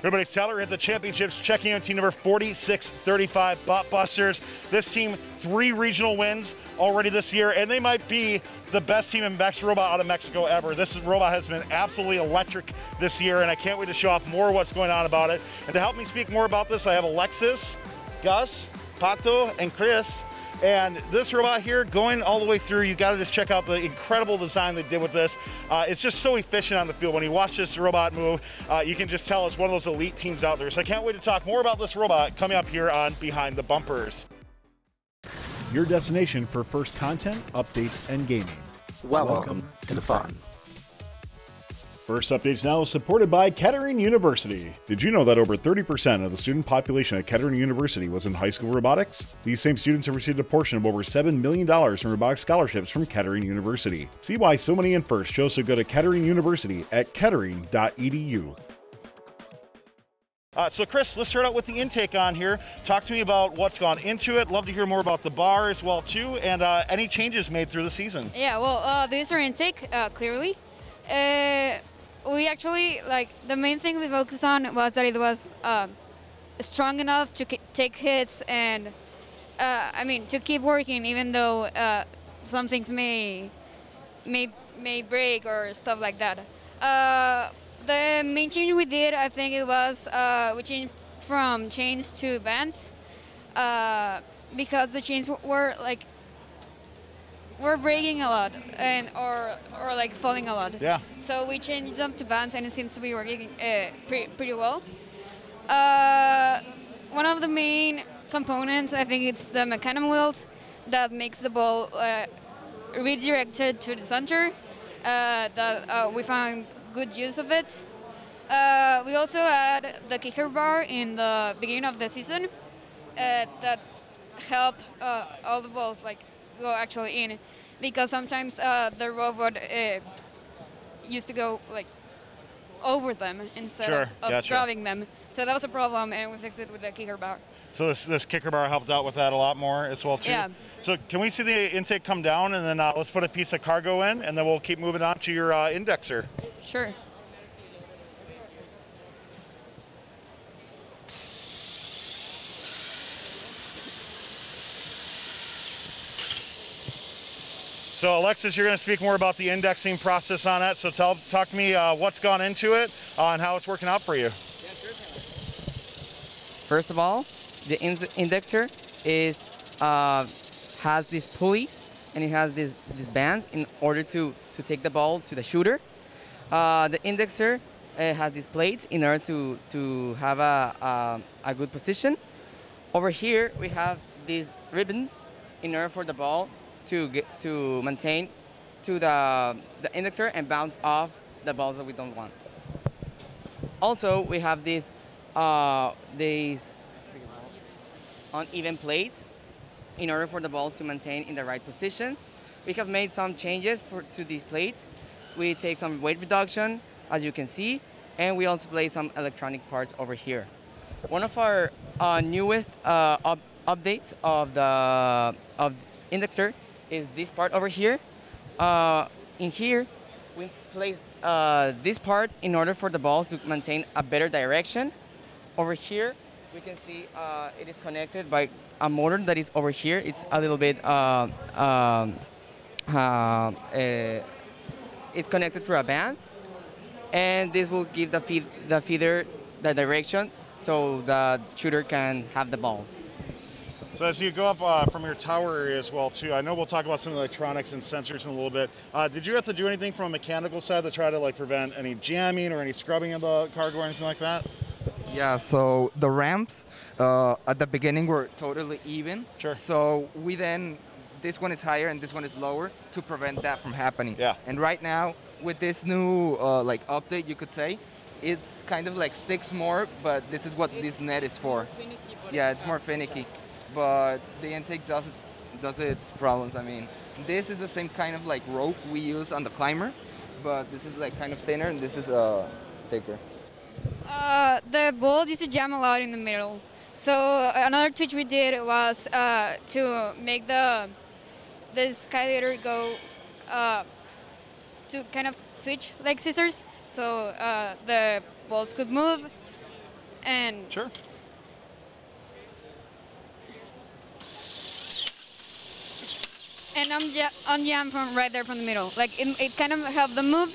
Everybody's Tyler at the championships, checking on team number 4635 Botbusters. This team, three regional wins already this year, and they might be the best team in Mex Robot out of Mexico ever. This robot has been absolutely electric this year, and I can't wait to show off more what's going on about it. And to help me speak more about this, I have Alexis, Gus, Pato, and Chris. And this robot here, going all the way through, you got to just check out the incredible design they did with this. Uh, it's just so efficient on the field. When you watch this robot move, uh, you can just tell it's one of those elite teams out there. So I can't wait to talk more about this robot coming up here on Behind the Bumpers. Your destination for first content, updates, and gaming. Welcome, Welcome to the fun. First Updates Now is supported by Kettering University. Did you know that over 30% of the student population at Kettering University was in high school robotics? These same students have received a portion of over $7 million in robotics scholarships from Kettering University. See why so many in first chose to go to Kettering University at kettering.edu. Uh, so, Chris, let's start out with the intake on here. Talk to me about what's gone into it. Love to hear more about the bar as well too, and uh, any changes made through the season. Yeah, well, uh, this is our intake uh, clearly. Uh, we actually like the main thing we focused on was that it was um, strong enough to take hits and uh, I mean to keep working even though uh, some things may may may break or stuff like that. Uh, the main change we did, I think it was uh, we changed from chains to bands uh, because the chains were like we're breaking a lot and or or like falling a lot. Yeah. So we changed them to bands and it seems to be working uh, pretty pretty well. Uh, one of the main components, I think it's the mecanum wheels that makes the ball uh, redirected to the center. Uh, that uh, we found good use of it. Uh, we also had the kicker bar in the beginning of the season that help all the balls like go actually in because sometimes uh, the robot uh, used to go like over them instead sure, of, of gotcha. driving them. So that was a problem, and we fixed it with the kicker bar. So this this kicker bar helped out with that a lot more as well too. Yeah. So can we see the intake come down, and then uh, let's put a piece of cargo in, and then we'll keep moving on to your uh, indexer. Sure. So Alexis, you're going to speak more about the indexing process on it. So tell, talk to me uh, what's gone into it uh, and how it's working out for you. First of all, the indexer is uh, has these pulleys and it has these, these bands in order to, to take the ball to the shooter. Uh, the indexer uh, has these plates in order to, to have a, a, a good position. Over here, we have these ribbons in order for the ball to get to maintain to the the indexer and bounce off the balls that we don't want. Also, we have these uh, these uneven plates in order for the ball to maintain in the right position. We have made some changes for, to these plates. We take some weight reduction, as you can see, and we also place some electronic parts over here. One of our uh, newest uh, up updates of the of indexer is this part over here. Uh, in here, we place uh, this part in order for the balls to maintain a better direction. Over here, we can see uh, it is connected by a motor that is over here. It's a little bit, uh, um, uh, it's connected through a band. And this will give the, feed, the feeder the direction so the shooter can have the balls. So as you go up uh, from your tower area as well too, I know we'll talk about some electronics and sensors in a little bit. Uh, did you have to do anything from a mechanical side to try to like prevent any jamming or any scrubbing of the cargo or anything like that? Yeah, so the ramps uh, at the beginning were totally even. Sure. So we then, this one is higher and this one is lower to prevent that from happening. Yeah. And right now, with this new uh, like update, you could say, it kind of like sticks more, but this is what this net is for. Yeah, it's more finicky but the intake does its does its problems. I mean, this is the same kind of like rope we use on the climber, but this is like kind of thinner and this is uh, thicker. Uh, the balls used to jam a lot in the middle. So uh, another twitch we did was uh, to make the this skylater go uh, to kind of switch like scissors, so uh, the balls could move and Sure. And on ja- on jam from right there from the middle. Like it, it kind of help them move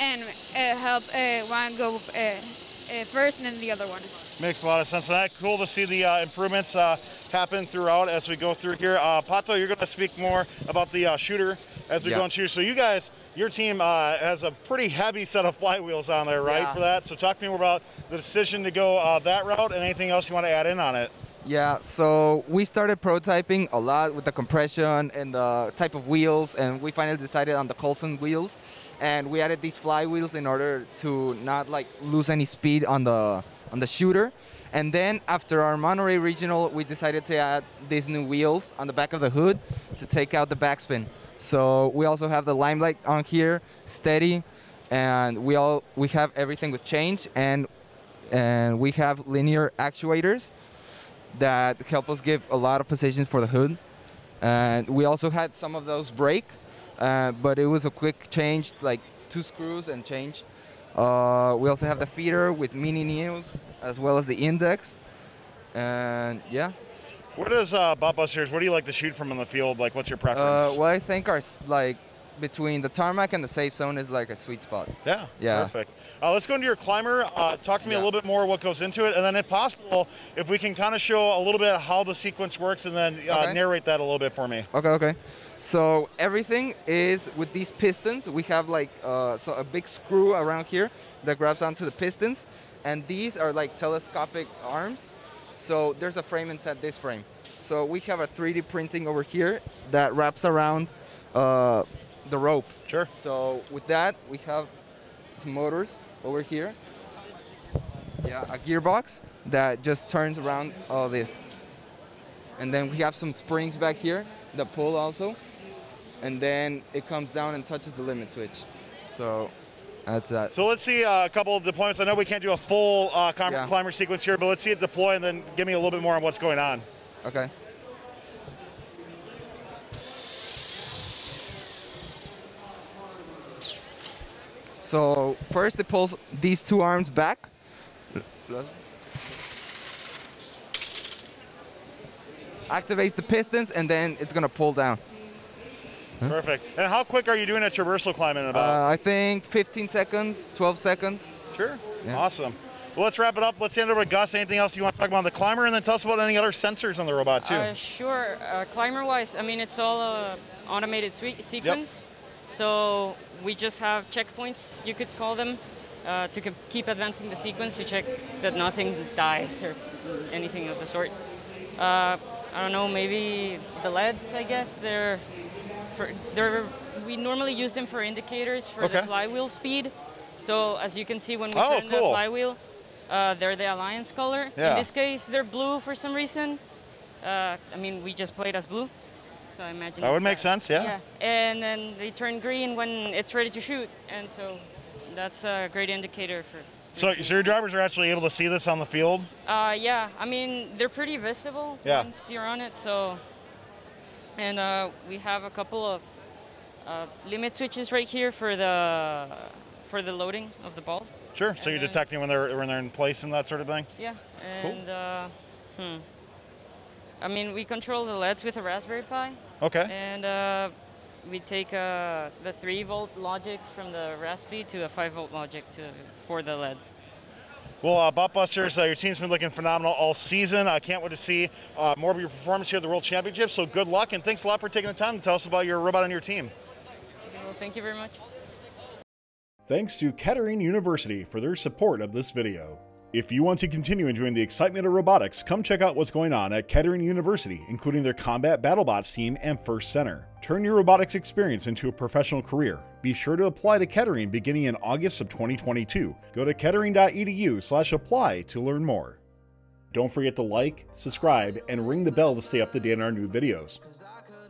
and uh, help uh, one go uh, uh, first and then the other one. Makes a lot of sense. And that cool to see the uh, improvements uh, happen throughout as we go through here. Uh, Pato, you're going to speak more about the uh, shooter as we Yeah. go into. So you guys, your team uh, has a pretty heavy set of flywheels on there, right? Yeah. For that. So talk to me more about the decision to go uh, that route and anything else you want to add in on it. Yeah, so we started prototyping a lot with the compression and the type of wheels, and we finally decided on the Colson wheels. And we added these flywheels in order to not like lose any speed on the on the shooter. And then after our Monterey Regional, we decided to add these new wheels on the back of the hood to take out the backspin. So we also have the limelight on here, steady, and we all we have everything with change and and we have linear actuators that help us give a lot of positions for the hood. And we also had some of those break, uh, but it was a quick change, like two screws and change. Uh, we also have the feeder with mini nails as well as the index. And yeah, What is uh, Botbusters? What do you like to shoot from in the field? Like, what's your preference? uh, well, I think our like between the tarmac and the safe zone is like a sweet spot. Yeah. Yeah. Perfect. Uh, let's go into your climber. Uh, talk to me a little bit more what goes into it, and then, if possible, if we can kind of show a little bit how the sequence works, and then uh, Okay. narrate that a little bit for me. Okay, okay. So everything is with these pistons. We have like uh, so a big screw around here that grabs onto the pistons, and these are like telescopic arms. So there's a frame inside this frame. So we have a 3D printing over here that wraps around uh, the rope. Sure. So with that, we have some motors over here. Yeah, a gearbox that just turns around all this. And then we have some springs back here that pull also. And then it comes down and touches the limit switch. So that's that. So let's see uh, a couple of deployments. I know we can't do a full uh, Yeah. climber sequence here, but let's see it deploy, and then give me a little bit more on what's going on. Okay. So first it pulls these two arms back. Activates the pistons and then it's gonna pull down. Perfect. And how quick are you doing a traversal climb in about? Uh, I think 15 seconds, 12 seconds. sure. yeah. Awesome. Well, let's wrap it up. Let's hand it over to Gus. Anything else you want to talk about on the climber, and then tell us about any other sensors on the robot too. Uh, sure. Uh, climber-wise, I mean, it's all uh, automated swe- sequence. So we just have checkpoints, you could call them, uh, to keep advancing the sequence to check that nothing dies or anything of the sort. Uh, I don't know, maybe the LEDs, I guess, they're, for, they're we normally use them for indicators for Okay. the flywheel speed. So as you can see when we Oh, turn cool. the flywheel, uh, they're the alliance color. Yeah. In this case, they're blue for some reason. Uh, I mean, we just played as blue, so I imagine That would make sense, yeah. Yeah, and then they turn green when it's ready to shoot, and so that's a great indicator for. So, so your drivers are actually able to see this on the field. Uh, yeah, I mean they're pretty visible Yeah. once you're on it. So, and uh, we have a couple of uh, limit switches right here for the for the loading of the balls. Sure. So you're then- detecting when they're when they're in place and that sort of thing. Yeah, and uh, hmm. I mean we control the LEDs with a Raspberry Pi. Okay. And uh, we take uh, the 3 volt logic from the Raspberry to a 5 volt logic to, for the LEDs. Well, uh, Busters, uh, your team's been looking phenomenal all season. I can't wait to see uh, more of your performance here at the World Championship. So good luck, and thanks a lot for taking the time to tell us about your robot and your team. Okay, well, thank you very much. Thanks to Kettering University for their support of this video. If you want to continue enjoying the excitement of robotics, come check out what's going on at Kettering University, including their Combat BattleBots team and First Center. Turn your robotics experience into a professional career. Be sure to apply to Kettering beginning in August of 2022. Go to kettering.edu/apply to learn more. Don't forget to like, subscribe, and ring the bell to stay up to date on our new videos.